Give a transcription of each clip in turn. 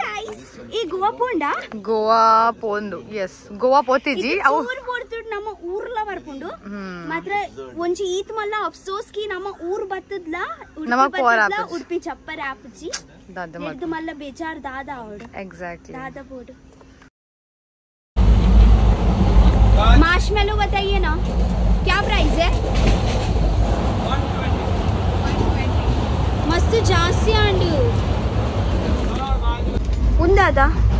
Guys ಈ ಗೋವಾ ಪೋಂಡ? ಗೋವಾ ಪೋಂದು ಎಸ್ ಗೋವಾ ಪೋತಿಜಿ ಅವು ಊರ್ ಪೋರ್ತುಡ್ ನಮ್ಮ ಊರ್ಲ ಬರ್ಕೊಂಡು. ಮಾತ್ರ ಒಂಜಿ ಈತ್ ಮಲ್ಲ ಅಫ್ಸೋಸ್ ಕಿ ನಮ್ಮ ಊರ್ ಬತ್ತದ್ಲ ನಮ್ಮ ಪೋರ ಉಡುಪಿ ಚಪ್ಪರ್ ಆಪುಜಿ. ಮಲ್ಲ ಬೇಜಾರ್ ದಾದ ಅವಡು ಎಕ್ಸಾಕ್ಟ್ಲಿ ದಾದ ಪೋಡು. ಮಾರ್ಶ್ಮೆಲೋ बताइए ना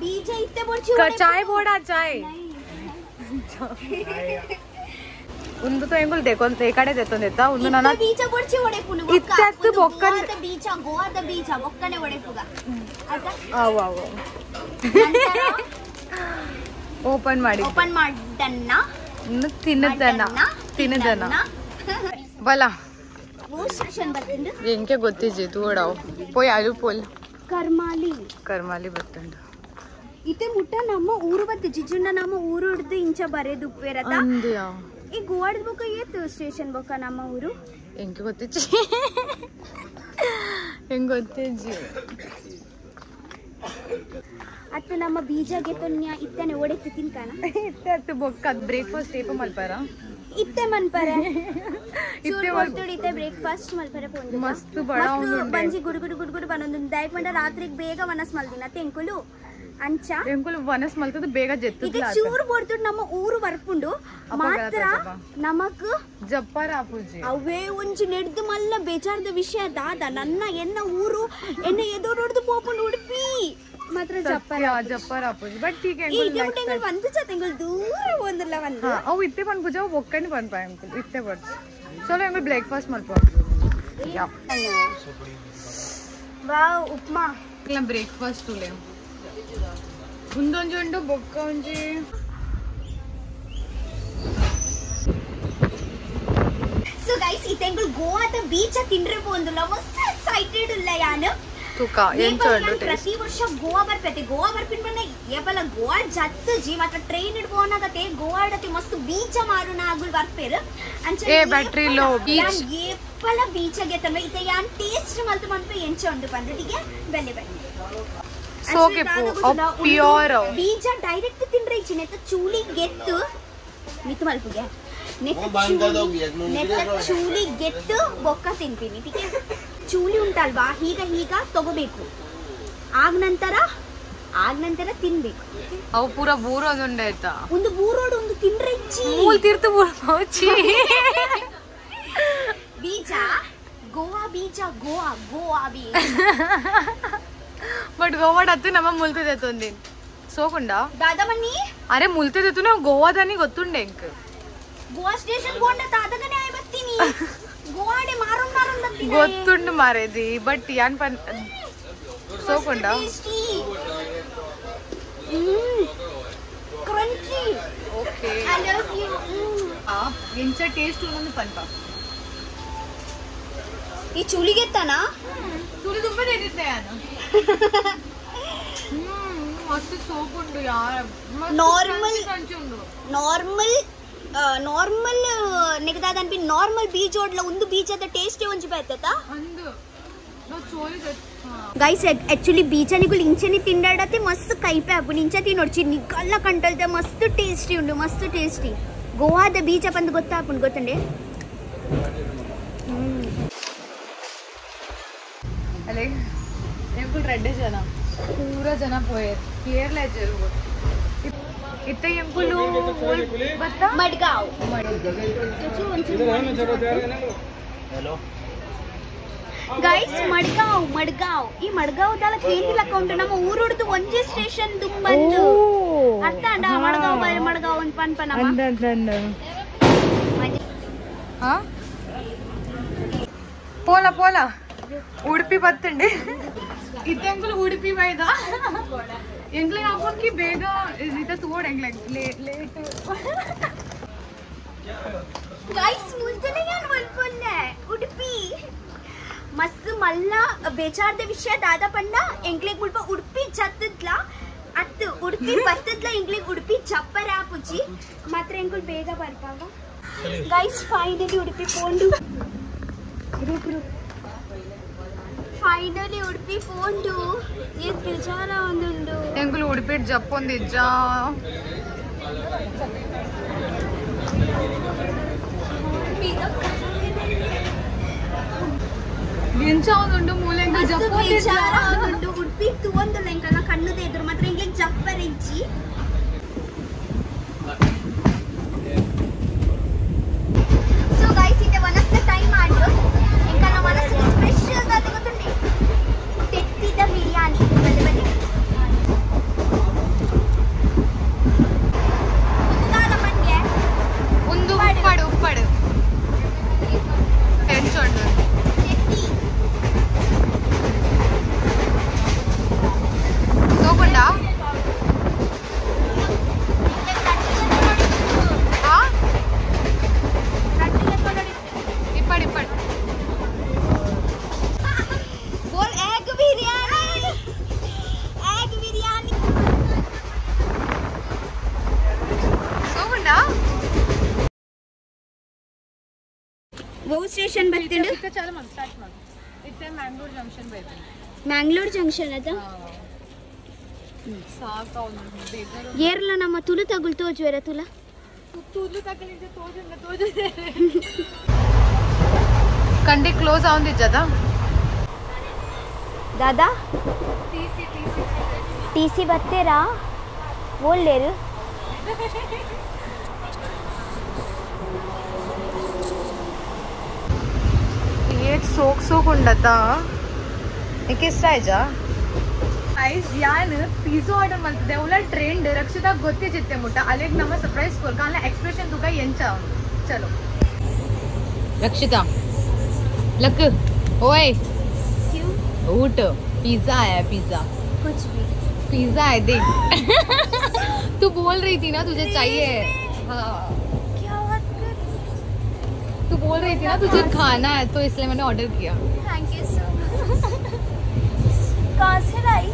ಬೀಜ ಇತ್ತೆ ಬರ್ಚಿ ಕ- चाय बोड़ा चाय ಒಂದು तो ಎಂಗುಲ್ ದೇಕೊಂಡ್ ಈ ಕಡೆ ದೇತೊಂದಿತ್ತ ಒಂದು ನನ್ನ ಬೀಜ ಬರ್ಚಿ ಒಡೆಪುನು ಇತ್ತೆ ಅತ್ತು ಬೊಕ್ಕನ್- ಗೋವಾದ ಬೀಜ ಗೋವಾದ ಬೀಜ ಬೊಕ್ಕನೆ ಒಡೆಪುಗ ಆಯ್ತಾ ಅವು ಅವು ಓಪನ್ ಮಾಡಿ ಓಪನ್ ಮಾಡನ್ನ ಇನ್ನು ತಿನ್ನದನ ತಿನ್ನದನ ಬಲ ಸ್ಟೇಷನ್ ಬರ್ತಿಂಡು ಎಂಕೆ ಗೊತ್ತಿಜ್ಜಿ ತೂಡವು ಪೋಯ್ ಅಲು ಪೋಲ್ ಕರ್ಮಾಲಿ ಕರ್ಮಾಲಿ ಬರ್ತಂಡು ಇತ್ತೆ ಮುಟ್ಟ ನಮ್ಮ ಊರು ಬತ್ತೆ. ಜಿಜುಂಡ ನಮ್ಮ ಊರು ಹಿಡ್ದು ಇಂಚ ಬರೆದು ಉಪ್ಪೇರತ ಅಂದ್ಯಾ? ಈ ಗೋವಾಡ್ ಬೊಕ್ಕ ಏತು ಸ್ಟೇಷನ್ ಬೊಕ್ಕ ನಮ್ಮ ಊರು? ಹೆಂಗೆ ಗೊತ್ತಿಜಿ ಹೆಂಗ ಗೊತ್ತಿಜ್ಜಿ ಅತ್ತ ನಮ್ಮ ಬೀಜ ಗೆತ್ತ ಇತ್ತನೆ ಒಡೆತು ತಿನ್ಕಾನ? ಇತ್ತೆ ಬೊಕ್ಕ ಬ್ರೇಕ್ಫಾಸ್ಟ್ ಏಪ ಮಲ್ಪಾರ? ಇತ್ತೆ ಮನ್ಪರೆ ಇತ್ತೆ ಕೊಡ್ತುಡು ಇತ್ತೆ ಬ್ರೇಕ್ಫಾಸ್ಟ್ ಮಲ್ಪರೆ ಪೋಂಡು ಮಸ್ತ್ ಬಡ. ಬಂಜಿ ಗುಡು ಗುಡು ಗುಡು ಗುಡು ಬನೊಂದು ರಾತ್ರಿಗೆ ಬೇಗ ಮನಸ್ ಮಲ್ದಿನ. ತೆಂಕುಲು ಅಂಚ. ಎಂಕುಲು ವನಸ್ ಮಲ್ತದ ಬೇಗ ಈಗ ಜೆತ್ತದ ಚೂರು ಬೋಡ್ತುಡು ನಮ್ಮ ಊರು ಬರ್ಪುಂಡು. ಮಾತ್ರ ನಮಕ್ ಜಪ್ಪಾರ ಆಪುಜಿ. ಅವೇ ಒಂಜಿ ನೆಡ್ದು ಮಲ್ಲ ಬೇಜಾರ್ದ ವಿಷಯ ದಾದ ನನ್ನ ಎನ್ನ ಊರು ಎನ್ನ ಎದೋಡೊಡ್ದು ಪೋಪುಂಡು ಉಡುಪಿ ಮಾತ್ರ ಜಪ್ಪರ ಜಪ್ಪಾರ ಬಟ್ ಈಗ ಈಗ ತೆಂಗಳು ಒಂದು ತೆಂಗಳು ದೂರ ಒಂದಲ್ಲ ಒಂದು. ಅವು ಇತ್ತೆ ಪನ್ ಪೂಜಾ ಒಕ್ಕಂಡು ಪನ್ಪ ಎಂಕುಲ್ ಇತ್ತೆ ಬರ್ಚ್. ಚಲೋ ಎಂಕುಲ್ ಬ್ರೇಕ್ಫಾಸ್ಟ್ ಮಲ್ಪ ವಾವ್ ಉಪ್ಮಾ. ಬ್ರೇಕ್ಫಾಸ್ಟ್ ಬ್ರೇಕ್ಫಾಸ್ಟ್ ತುಲೆ ಮುಂದೊಂಜುಂಡು ಬೊಕ್ಕ ಒಂಜಿ ಸೊ ಗೈಸ್ ತೆಂಗಳು ಗೋವಾದ ಬೀಚ ತಿಂಡ್ರೆ ಪೋಂದುಲ್ಲ ಮಸ್ತ್ ಎಕ್ಸೈಟೆಡ್ ಇಲ್ಲ ಯಾನು ತೂಕ ಏಪಲ ಎಂಚೊಂಡು ಪ್ರತಿ ವರ್ಷ ಗೋವಾ ಬರ್ಪೈತೆ ಗೋವಾ ಬರ್ಪಿನ್ ಬನ್ನ ಏಪಲ ಗೋವಾ ಜತ್ತು ಜಿ ಮಾತ್ರ ಟ್ರೈನ್ ಇಡ್ಬೋನಾಗತ್ತೆ ಗೋವಾ ಇಡತ್ತೆ ಮಸ್ತ್ ಬೀಚ ಮಾರುನ ಆಗುಲ್ ಬರ್ಪೇರ್ ಅಂಚೆ battery low, beach. ಏಪಲ ಬೀಚ ಗೆತ್ತನ ಇತ ಯಾನ್ ಟೇಸ್ಟ್ ಮಲ್ತು ಮನ್ಪೆ ಎಂಚ ಉಂಡು ಬಂದಿಟಿಗೆ ಬೆಲೆ ಬೆಲೆ ಸೋಕೆಪ್ಪು ಅವು ಪ್ಯೂರ್ ಬೀಜ ಡೈರೆಕ್ಟ್ ತಿಂದ್ರೆ ಇಚ್ಚಿನೆತ್ತ ಚೂಲಿ ಗೆತ್ತು. ಮಿತ್ ಮಲ್ಪುಗೆ. ನೆತ್ತ ಚೂಲಿ ನೆತ್ತ ಚೂಲಿ ಗೆತ್ತು ಬೊಕ್ಕ ತಿಂತೀನಿ ಟೀಕೆ ಚೂಲಿ ಉಂಟಲ್ವಾ? ಹೀಗ ಹೀಗ ತಗೋಬೇಕು. ಆಗ ನಂತರ ಆಗ ನಂತರ ತಿನ್ಬೇಕು. ಅವು ಪೂರ ಬೂರೋದು ಆಯ್ತಾ? ಒಂದು ಬೂರೋಡು ಒಂದು ತಿಂದ್ರೆ ಮೂಲ್ ತಿರ್ತು ಬೂರ್ ಬೀಜ ಗೋವಾ ಬೀಜ ಗೋವಾ ಗೋವಾ ಬೀಜ. ಬಟ್ ಗೋವಾಡತ್ತು ನಮ್ಮ ಮುಲ್ತದೆತ್ತೊಂದಿನ್ ಸೋಕುಂಡ? ದಾದಮಣ್ಣಿ? ಅರೆ ಮುಲ್ತದೆತ್ತು ನಾವು ಗೋವಾದಾನಿ ಗೊತ್ತುಂಡೆ ಎಂಕ್ ಗೋವಾ ಸ್ಟೇಷನ್ ಗೊಂಡ ತಾದಗನೆ ಆಯ್ ಬತ್ತೀನಿ ಗೋವಾಡೆ ಮಾರುನ್ ಮಾರುನ್ ಬರ್ತೀನಿ. ಗೊತ್ತುಂಡು ಮಾರೇದಿ ಬಟ್ ಯಾನ್ ಪನ್ ಸೋಕುಂಡ? Crunchy okay I love you ಆ ಎಂಚ ಟೇಸ್ಟ್ ಒಂದೊಂದು ಪನ್ಪ. ಈ ಚುಳಿಗೆತ್ತನಾ ತುಳಿ ತುಂಬ ತಿಂದಿದ್ದೆ ನಾನು. ಮಸ್ತ್ ಸೋಪುಂಡು ಯಾರ Normal. ಕಂಚುಂಡು ನಾರ್ಮಲ್ ನಾರ್ಮಲ್ ನೆಗದಾದ ಅನ್ಪಿ ನಾರ್ಮಲ್ ಬೀಜೋಡ್ಲ ಒಂದು ಬೀಜದ ಟೇಸ್ಟೇ ಒಂಜಿ ಬರ್ತದ ಅಂದು ನಾವು ಚೋಲಿ ಗೈಸ್ ಆಕ್ಚುಲಿ ಬೀಜನಿಗಳು ಇಂಚೆನಿ ತಿಂಡಾಡತ್ತೆ ಮಸ್ತ್ ಕೈಪೆ ಅಪ್ಪು ಇಂಚ ತಿನ್ನೋಡ್ಚಿ ನಿಗಲ್ಲ ಕಂಟಲ್ದೆ ಮಸ್ತ್ ಟೇಸ್ಟಿ ಉಂಡು ಮಸ್ತ್ ಟೇಸ್ಟಿ ಗೋವಾದ ಬೀಜ ಬಂದು ಗೊತ್ತಾಪುಂಡು ಗೊತ್ತಂಡೆ ಅಲ್ಲೇ ಎಂಕುಲ್ ರೆಡ್ಡೆ ಜನ ಪೂರ ಜನ ಪೋಯರ್ ಕೇರಳ ಜರು ಇತ್ತ ಎಂಕುಲು ಬತ್ತ ಮಡ್ಗಾವ್ ಗೈಸ್ ಮಡ್ಗಾವ್ ಮಡ್ಗಾವ್ ಈ ಮಡ್ಗಾವ್ದಲ್ಲ ಕೇಂದಿಲ್ಲ ಕೌಂಟ್ ನಮ್ಮ ಊರುಡ್ದು ಒಂಜೇ ಸ್ಟೇಷನ್ ದುಂಬಂದು ಅರ್ಥ ಅಂಡ ಮಡ್ಗಾವ್ ಬೈ ಮಡ್ಗಾವ್ ಅಂತ ಪನ್ ಪನ್ ಅಮ್ಮ ಹಾ పోల పోల ಉಡುಪಿ ಬತ್ತಂಡೆ ಇದ್ದಂಗ್ಲು ಉಡುಪಿ ಬೈದ ಎಂಗ್ಲೆ ಹಾಕೋಕಿ ಬೇಗ ಇದ ತೋಡ್ ಎಂಗ್ಲೆ ಲೇಟ್ ಗೈಸ್ ಮುಂಚೆನೆ ನಾನು ಅನ್ಕೊಂಡೆ ಉಡುಪಿ ಮಸ್ತ್ ಮಲ್ಲ ಬೇಜಾರ್ದ ವಿಷಯ ದಾದ ಪಂಡ ಎಂಗ್ಲಿಗ್ ಮುಲ್ಪ ಉಡುಪಿ ಜತ್ತದ್ಲ ಅತ್ತು ಉಡುಪಿ ಬತ್ತದ್ಲ ಎಂಗ್ಲಿಗ್ ಉಡುಪಿ ಚಪ್ಪರ ಹಾಕುಜಿ ಮಾತ್ರ ಎಂಗುಲ್ ಬೇಗ ಬರ್ತಾವ ಗೈಸ್ ಫೈನಲಿ ಉಡುಪಿ ಪೋಂಡು ಗ್ರೂಪ್ ಗ್ರೂಪ್ ಫೈನಲಿ ಉಡುಪಿ ಪೋಂಡು ಏನ್ ಬೇಜಾರ ಒಂದುಂಡು ಎಂಗುಲು ಉಡುಪಿಟ್ ಜಪ್ಪೊಂದಿಜ್ಜ ಎಂಚ ಒಂದುಂಡು ಮೂಲೆ ಎಂಗುಲು ಮಸ್ತ್ ಜಪ್ಪೊಂದಿಜ್ಜ ಬೇಜಾರ ಒಂದುಂಡು ಉಡುಪಿ ತೂವೊಂದುಲ್ಲ ಎಂಕಲ್ಲ ಕಣ್ಣುದ ಎದುರು ಮಾತ್ರ ಎಂಗ್ಲಿಗ್ ಚಪ್ಪರ ಸ್ಟೇಷನ್ ಮ್ಯಾಂಗ್ಳೂರ್ ಜಂಕ್ಷನ್ ಬರ್ತೀನಿ. ಮ್ಯಾಂಗ್ಳೂರ್ ಜಂಕ್ಷನ್ ಅದ? ಏರ್ಲ ನಮ್ಮ ತುಳು ತಗುಲ್ ತೋಜುವೆರ ತುಲ? ತುಳು ತೋಜು ಕಂಡಿ ಕ್ಲೋಸ್ ಆਉਂದಿಜ್ಜದ ದಾದಾ? ಟಿ ಸಿ ಬರ್ತೀರಾ? ಓಲ್ಡೇರು ಸೋಕ್ ಸೋಕ್ ಉಂಡತ್ತ ಏಕೆ ಇಷ್ಟ ಆಯ್ಜಾ ಐಸ್ ಯಾನ್ ಪಿಜ್ಜಾ ಆರ್ಡರ್ ಮಾಡ್ತಿದ್ದೆ ಅವಳ ಟ್ರೆಂಡ್ ರಕ್ಷಿತಾ ಗೊತ್ತಿಜಿತ್ತೆ ಮುಟ್ಟ ಅಲ್ಲಿಗೆ ನಮ್ಮ ಸರ್ಪ್ರೈಸ್ ಕೊಡ್ಕ ಅಲ್ಲ ಎಕ್ಸ್ಪ್ರೆಷನ್ ತುಗ ಎಂಚ ಅವ್ನು ಚಲೋ रक्षिता लक ओए क्यों उठ पिज्जा आया पिज्जा कुछ भी पिज्जा है देख तू बोल रही थी ना तुझे चाहिए हाँ रही थी ना तुझे खाना है तो इसलिए मैंने ऑर्डर किया। थैंक यू सो कहाँ से लाई?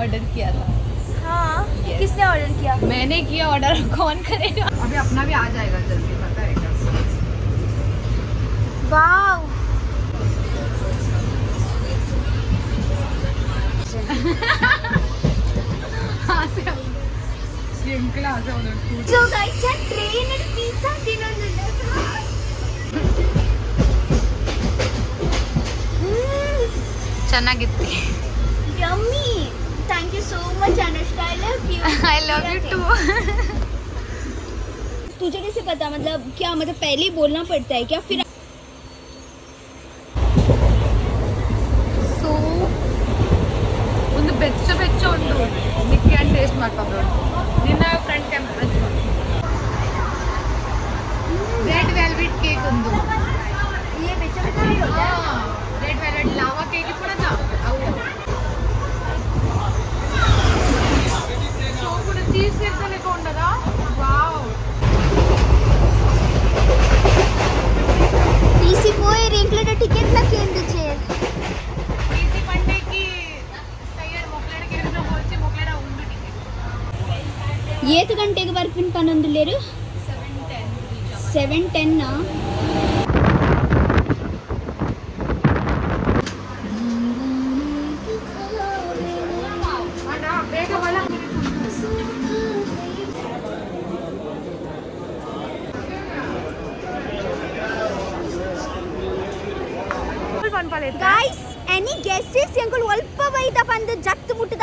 ऑर्डर किया था। हाँ Yes. किसने ऑर्डर किया? मैंने किया ऑर्डर कौन करेगा? अभी अपना भी आ जाएगा जल्दी पता है क्या? वाव हाँ से ये अंकल ಚೆನ್ನಾಗಿತ್ತು yummy thank you so much Anushka I love you I love you too तुझे कैसे पता मतलब क्या मतलब पहले ही बोलना पड़ता है क्या फिर ಸೊ ಒಂದು ಬೆಚ್ಚ ಬೆಚ್ಚ ಉಂಟು ನಿಕ್ಕಿ ಅಂತ ಟೇಸ್ಟ್ ಮಾಡ್ಕೊಂಡು ನಿನ್ನ ಫ್ರಂಟ್ ಕ್ಯಾಮ್ರಾ ಸೆವೆನ್ ಟೆನ್ ಬೇಗ ಬಲ ಗೈಸ್ ಎನಿ ಗೆಸ್ಸಸ್ ಎಂಗಳು ಅಲ್ಪ ಬೈದ ಬಂದು ಜತ್ತು ಮುಟ್ಟದ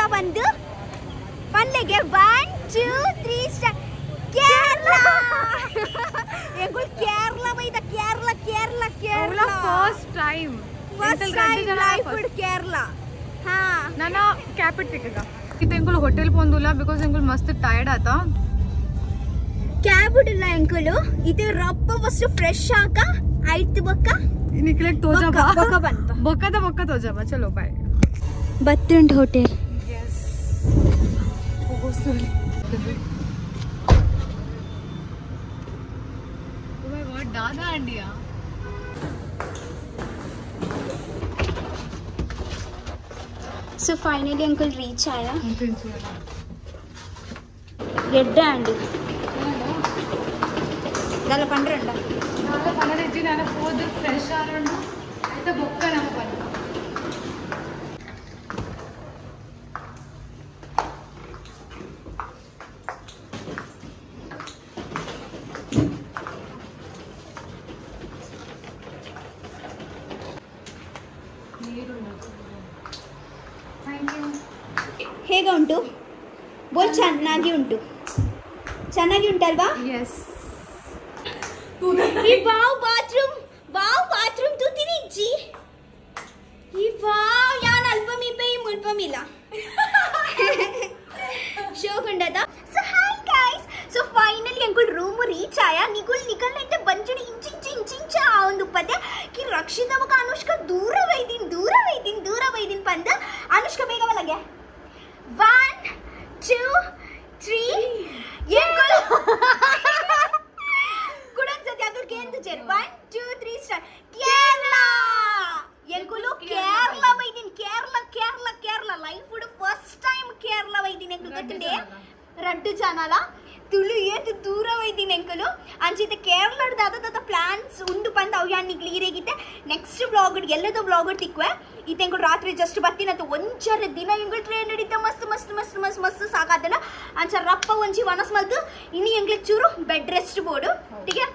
ಫಸ್ಟ್ ಎಂತಲ್ ಗಂಟೆ ಟೈಮ್ ಜನ ಲೈಫ್ first. ಕೇರಳ ಹಾ ನನ್ನ ಕ್ಯಾಪ್ ಇಟ್ಟಿಗ ಇದು ಎಂಕುಲ್ ಹೋಟೆಲ್ ಪೋಂದುಲ್ಲ ಬಿಕಾಸ್ ಎಂಕುಲ್ ಮಸ್ತ್ ಟೈರ್ಡ್ ಆತ ಕ್ಯಾಬ್ ಇಡಿಲ್ಲ ಅಂಕಲು ಇದು ರಪ್ಪ ಫಸ್ಟ್ ಫ್ರೆಶ್ ಆಕ ಆಯ್ತು ಬೊಕ್ಕ ನಿಕ್ಲೆಕ್ ತೋಜ ಬಾ ಬೊಕ್ಕ ಬೊಕ್ಕ ಬಂತ ಬೊಕ್ಕದ ಬೊಕ್ಕ ತೋಜ ಬಾ ಚಲೋ ಬಾಯ್ ಬತ್ತುಂಟು ಹೋಟೆಲ್ दादा India so finally uncle reach అయ్యా రెడ్ అండి നല്ല പണ്ടരുണ്ടോ നല്ല പണ്ടരുണ്ട് ഞാൻ പോയത് ഫ്രഷ് ആണോ ഇത് ബുക്കാണ് പണ്ട് ಉಂಟು ಬೋಲ್ ಚೆನ್ನಾಗಿ ಉಂಟು ಚೆನ್ನಾಗಿ ಉಂಟಲ್ವಾ ಎಸ್ ಈ ವಾವ್ ಬಾತ್ರೂಮ್ ವಾವ್ ಬಾತ್ರೂಮ್ ತು ತಿರಿಜ್ಜಿ ಈ ವಾವ್ ಯಾನ್ ಅಲ್ಪ ಮೀಪೆ ಈ ಮುಲ್ಪ ಮಿಲ ಶೋಕುಂಡದ so hi guys so finally uncle room reach ಆಯಾ ನಿಗುಲ್ ನಿಗಲ್ ನೈತೆ ಬಂಜಡಿ ಇಂಚಿಂಚ ಇಂಚ್ ಇಂಚ್ ಆ ಒಂದು ಪದೆ ಕಿ ರಕ್ಷಿತ ಮಗ ಅನುಷ್ಕ ದೂರ ವೈದಿನ್ ದೂರ ವೈದಿನ್ ದೂರ ವೈದಿನ್ ಪಂದ ಅನುಷ್ಕ ಬೇಗ ಚಾನಲ ತುಳು ಏತು ದೂರ ಹೋಯ್ತೀನಿ ಅಂಕಲು. ಅಂಚಿತ ಕೇವಲ ದಾದ ಪ್ಲಾನ್ಸ್ ಉಂಡು ಪಂದ ಅವು ಯಾನ್ ನಿಗ್ಲಿ ಈರೇಗಿತ್ತೆ ನೆಕ್ಸ್ಟ್ ಬ್ಲಾಗ್ ಎಲ್ಲದೋ ಬ್ಲಾಗ್ ತಿಕ್ವೆ. ಈ ಎಂಕುಲು ರಾತ್ರಿ ಜಸ್ಟ್ ಬತ್ತಿನಂತ ಒಂಚರ ದಿನ ಎಂಕುಲು ಟ್ರೈನ್ ನಡೀತ ಮಸ್ತ್ ಮಸ್ತ್ ಮಸ್ತ್ ಮಸ್ತ್ ಮಸ್ತ್ ಸಾಕಾದನ ಅಂಚ ರಪ್ಪ ಒಂಚಿ ವನಸ್ ಮಲ್ತು. ಇನ್ನು ಎಂಗ್ಲಿಕ್ ಚೂರು ಬೆಡ್ ರೆಸ್ಟ್ ಬೋಡು. ಟೀಕೆ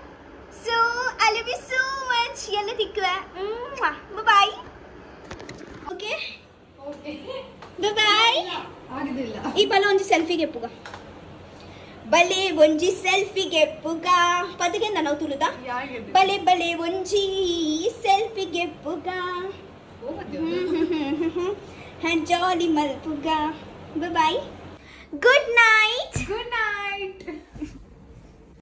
so I love you so much ಎಲ್ಲ ತಿಕ್ವೆ. ಬಾಯ್ ಓಕೆ ಬಾಯ್ ಈ ಬಲ ಒಂಜಿ ಸೆಲ್ಫಿಗೆ ಪುಗ ಬಲೆ ಒಂಜಿ ಸೆಲ್ಫಿಗೆ ಪುಗ. ಪದಗೆ ನಾನು ತುಳುದ? ಬಲೆ ಬಲೆ ಒಂಜಿ ಸೆಲ್ಫಿಗೆ ಪುಗ. ಜಾಲಿ ಮಲ್ಪುಗ bye good night good night